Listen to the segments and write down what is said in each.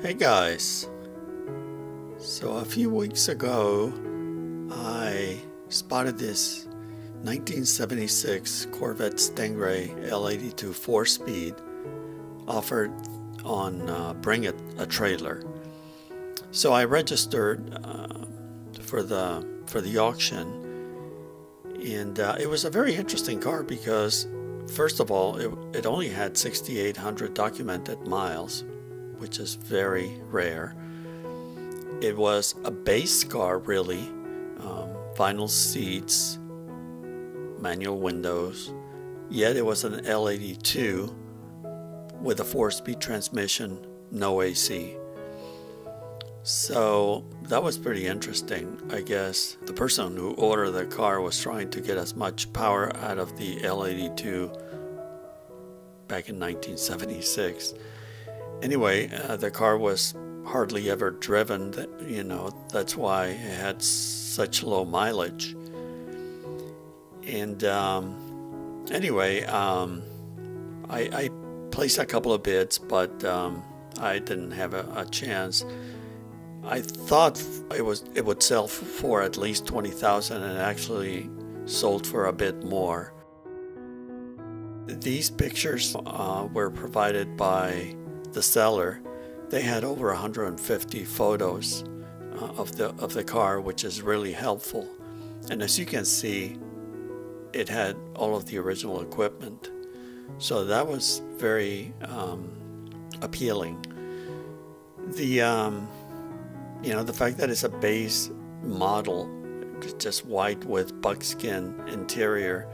Hey guys, so a few weeks ago I spotted this 1976 Corvette Stingray L82 4-speed offered on uh, Bring It, a trailer. So I registered uh, for the for the auction and uh, it was a very interesting car because first of all it, it only had 6800 documented miles which is very rare. It was a base car, really. Um, vinyl seats, manual windows, yet it was an L82 with a four speed transmission, no AC. So that was pretty interesting. I guess the person who ordered the car was trying to get as much power out of the L82 back in 1976 anyway, uh, the car was hardly ever driven. You know, that's why it had such low mileage. And um, anyway, um, I, I, placed a couple of bids, but um, I didn't have a, a, chance. I thought it was it would sell for at least twenty thousand, and actually sold for a bit more. These pictures uh, were provided by the seller, they had over 150 photos uh, of the of the car, which is really helpful. And as you can see, it had all of the original equipment, so that was very um, appealing. The um, you know the fact that it's a base model, just white with buckskin interior,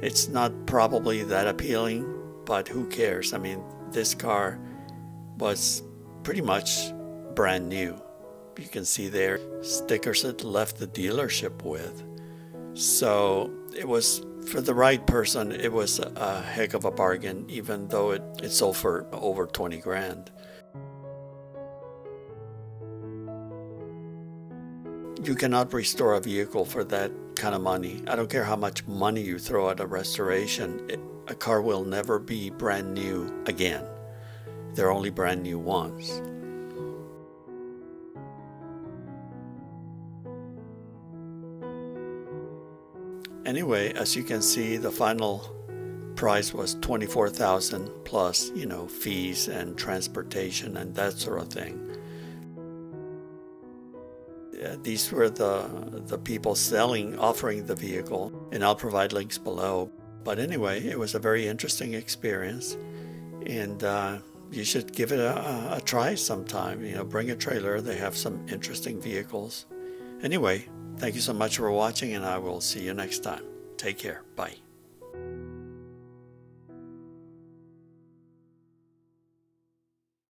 it's not probably that appealing, but who cares? I mean, this car was pretty much brand new. You can see there stickers it left the dealership with. So it was for the right person, it was a heck of a bargain, even though it, it sold for over 20 grand. You cannot restore a vehicle for that kind of money. I don't care how much money you throw at a restoration, it, a car will never be brand new again. They're only brand new ones. Anyway, as you can see, the final price was 24,000 plus, you know, fees and transportation and that sort of thing. Yeah, these were the the people selling, offering the vehicle, and I'll provide links below. But anyway, it was a very interesting experience, and uh, you should give it a, a try sometime. You know, bring a trailer. They have some interesting vehicles. Anyway, thank you so much for watching, and I will see you next time. Take care. Bye.